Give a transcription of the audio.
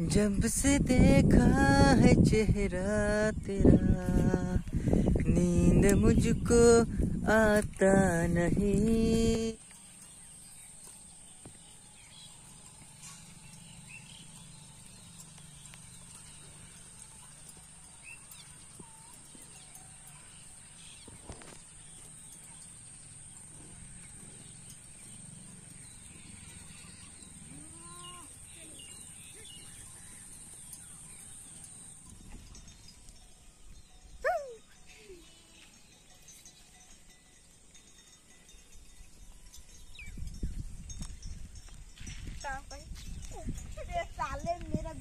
जब से देखा है चेहरा तेरा नींद मुझको आता नहीं। साले मेरा